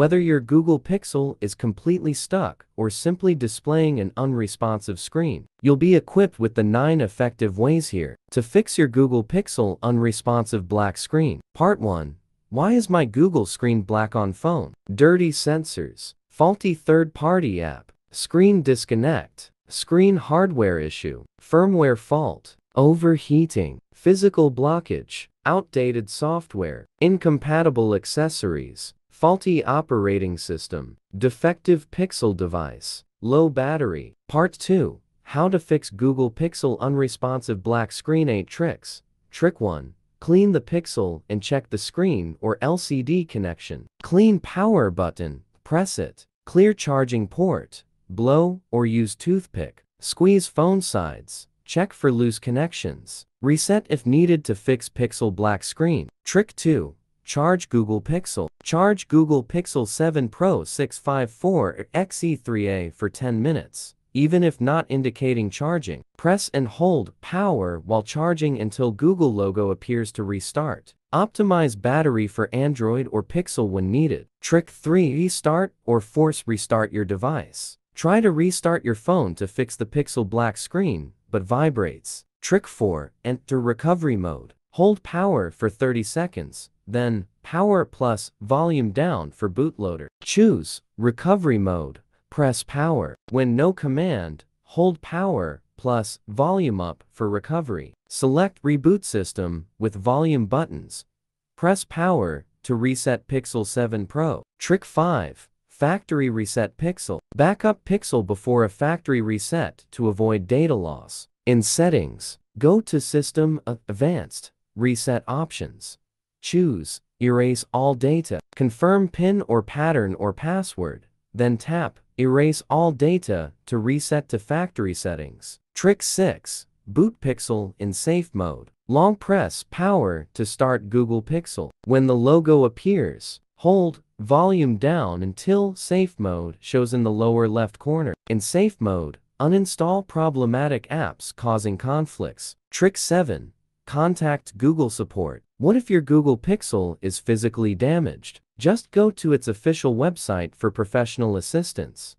Whether your Google Pixel is completely stuck or simply displaying an unresponsive screen, you'll be equipped with the 9 effective ways here to fix your Google Pixel unresponsive black screen. Part 1. Why is my Google screen black on phone? Dirty sensors, faulty third-party app, screen disconnect, screen hardware issue, firmware fault, overheating, physical blockage, outdated software, incompatible accessories, faulty operating system, defective Pixel device, low battery. Part 2. How to fix Google Pixel unresponsive black screen 8 tricks. Trick 1. Clean the Pixel and check the screen or LCD connection. Clean power button, press it. Clear charging port, blow or use toothpick. Squeeze phone sides, check for loose connections. Reset if needed to fix Pixel black screen. Trick 2. Charge Google Pixel. Charge Google Pixel 7 Pro 654 XE3A for 10 minutes. Even if not indicating charging, press and hold power while charging until Google logo appears to restart. Optimize battery for Android or Pixel when needed. Trick 3 Restart or force restart your device. Try to restart your phone to fix the Pixel black screen, but vibrates. Trick 4 Enter recovery mode. Hold power for 30 seconds, then power plus volume down for bootloader. Choose recovery mode press power. When no command, hold power plus volume up for recovery. Select reboot system with volume buttons. Press power to reset Pixel 7 Pro. Trick 5. Factory reset Pixel. Backup Pixel before a factory reset to avoid data loss. In settings, go to System Advanced, Reset Options. Choose Erase all data. Confirm PIN or pattern or password. Then tap Erase all data to reset to factory settings. Trick 6. Boot Pixel in safe mode. Long press power to start Google Pixel. When the logo appears, hold volume down until safe mode shows in the lower left corner. In safe mode, uninstall problematic apps causing conflicts. Trick 7. Contact Google support. What if your Google Pixel is physically damaged? Just go to its official website for professional assistance.